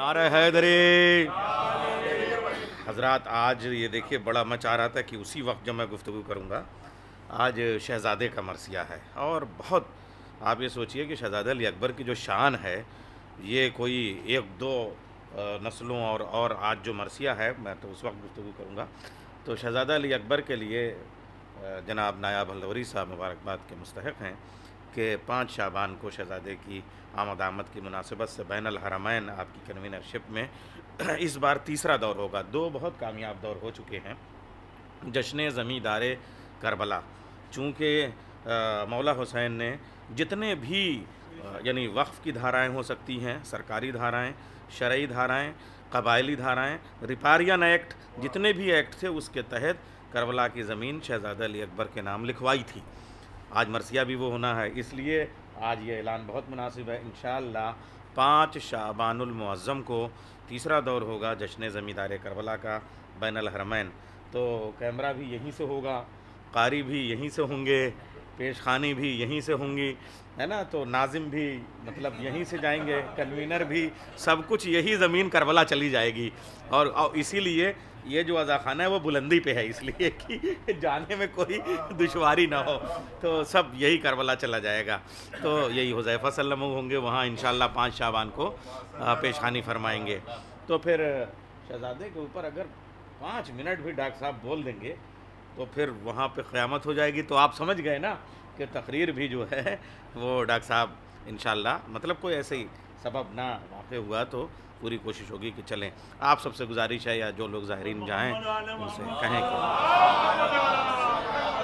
نعرہ حیدری۔ حضرات، آج یہ دیکھیے بڑا مچا رہا تھا کہ اسی وقت جو میں گفتگو کروں گا، آج شہزادے کا مرثیہ ہے۔ اور بہت آپ یہ سوچئے کہ شہزادہ علی اکبر کی جو شان ہے، یہ کوئی ایک دو نسلوں اور اور آج جو مرثیہ ہے، میں تو اس وقت گفتگو کروں گا۔ تو شہزادہ علی اکبر کے لیے جناب نایاب اللہوری صاحب مبارکباد کے مستحق ہیں۔ کہ پانچ شعبان کو شہزادے کی آمد آمد کی مناسبت سے بین الحرمین آپ کی کنوینرشپ میں اس بار تیسرا دور ہوگا۔ دو بہت کامیاب دور ہو چکے ہیں۔ جشن زمیندار کربلا۔ چونکہ مولا حسین نے جتنے بھی یعنی وقف کی دھارائیں ہو سکتی ہیں، سرکاری دھارائیں، شرعی دھارائیں، قبائلی دھارائیں ریپارین ایکٹ، جتنے بھی ایکٹ تھے، اس کے تحت کربلا کی زمین شہزادہ علی اکبر کے نام لکھوائی تھی۔ آج مرثیہ بھی وہ ہونا ہے۔ اس لیے آج یہ اعلان بہت مناسب ہے۔ انشاءاللہ پانچ شعبان المعظم کو تیسرا دور ہوگا جشن زمیندار کربلا کا بین الحرمین۔ تو کیمرہ بھی یہیں سے ہوگا، قاری بھی یہیں سے ہوں گے۔ پیش خانی بھی یہیں سے ہوں گی، ہے نا؟ تو ناظم بھی مطلب یہیں سے جائیں گے، کنوینر بھی، سب کچھ یہی زمین کربلا چلی جائے گی۔ اور اسی لیے یہ جو اذا خانہ ہے وہ بلندی پہ ہے، اس لیے کہ جانے میں کوئی دشواری نہ ہو۔ تو سب یہی کربلا چلا جائے گا۔ تو یہی حضیفہ سلم ہوں گے، وہاں انشاءاللہ پانچ شعبان کو پیش خانی فرمائیں گے۔ تو پھر شہزادے کے اوپر اگر پانچ منٹ بھی ڈاکٹر صاحب بول دیں گے تو پھر وہاں پہ قیامت ہو جائے گی تو آپ سمجھ گئے نا کہ تقریر بھی جو ہے وہ ڈاکٹر صاحب انشاءاللہ مطلب کوئی ایسے ہی سبب نہ واقع ہوا تو پوری کوشش ہوگی کہ چلیں۔ آپ سب سے گزارش ہے یا جو لوگ ظاہرین جائیں، ان سے کہیں کہ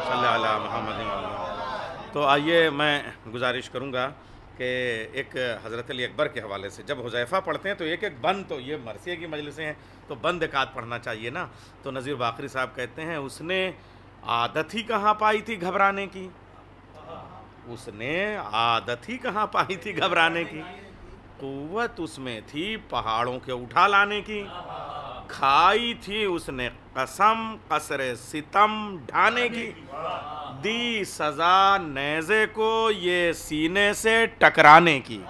صلی اللہ محمد تو آئیے میں گزارش کروں گا۔ کہ ایک حضرت علی اکبر کے حوالے سے جب حذیفہ پڑھتے ہیں تو ایک ایک بند تو یہ مرثیے کی مجلسیں ہیں، تو بند ایک آدھ پڑھنا چاہیے نا۔ تو نذیر باقری صاحب کہتے ہیں، اس نے عادت ہی کہاں پائی تھی گھبرانے کی؟ اس نے عادت ہی کہاں پائی تھی گھبرانے کی؟ قوت اس میں تھی پہاڑوں کے اٹھا لانے کی۔ کھائی تھی اس نے قسم، قصر ستم ڈھانے کی۔ دی سزا نیزے کو یہ سینے سے ٹکرانے کی۔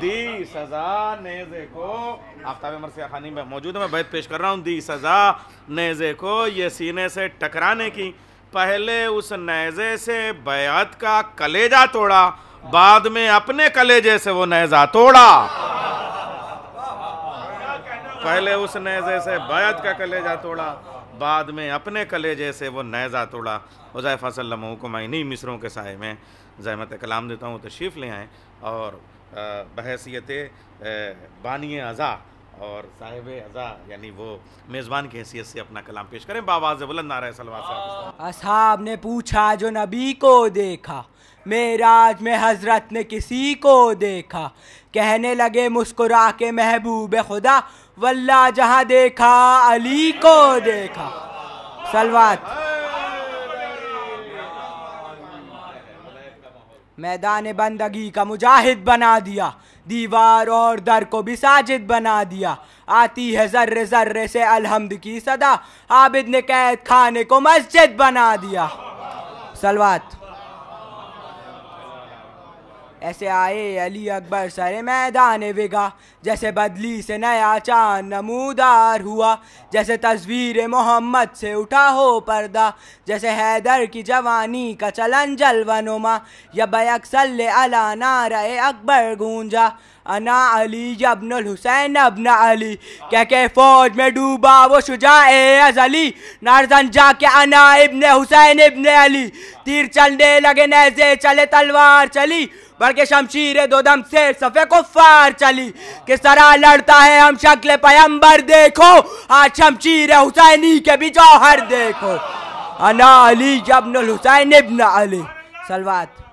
دی سزا نیزے کو، آفتاب مرسیہ خانی میں موجود ہے میں بیت پیش کر رہا ہوں۔ دی سزا نیزے کو یہ سینے سے ٹکرانے کی۔ پہلے اس نیزے سے بیعت کا کلیجہ توڑا، بعد میں اپنے کلیجے سے وہ نیزہ توڑا۔ پہلے اس نیزے سے بیعت کا کلیجہ توڑا، بعد میں اپنے کلیجے سے وہ نیزہ توڑا۔ حضائفہ صلی اللہ علیہ وسلم انہی مصروں کے سائے میں زحمت کلام دیتا ہوں، تشریف لے آئیں اور بحیثیت بانی ازا اور صاحب ازا یعنی وہ میزبان کی حیثیت سے اپنا کلام پیش کریں۔ باباز بلند نعرہ سلوا صاحب اصحاب نے پوچھا، جو نبی کو دیکھا؟ معراج میں حضرت نے کسی کو دیکھا؟ کہنے لگے، مسکرا کے محبوب خدا، واللہ جہاں دیکھا، علی کو دیکھا۔ سلوات۔ میدان بندگی کا مجاہد بنا دیا۔ دیوار اور در کو بھی ساجد بنا دیا۔ آتی ہے ذرے ذرے سے الحمد کی صدا۔ عابد نے قید خانے کو مسجد بنا دیا۔ سلوات ایسے آئے علی اکبر سر میدان وگا جیسے بدلی سے نیا چاند نمودار ہوا، جیسے تصویر محمد سے اٹھا ہو پردہ، جیسے حیدر کی جوانی کا چلن جلوہ نما، یا بیکسل علا نعرہ اکبر گونجا۔ انا علی ابن الحسین ابن علی کہہ کے فوج میں ڈوبا وہ شجاع ازلی۔ نارزن جا کے انا ابن حسین ابن علی، تیر چلنے لگے نیزے چلے تلوار چلی۔ بلکہ شمشیر دو دم سے صفے کو فار چلی کہ سرا لڑتا ہے ہم شکل پیمبر دیکھو. آج شمشیر حسینی کے بھی جوہر دیکھو. انا علی جبن الحسین ابن علی. سلوات.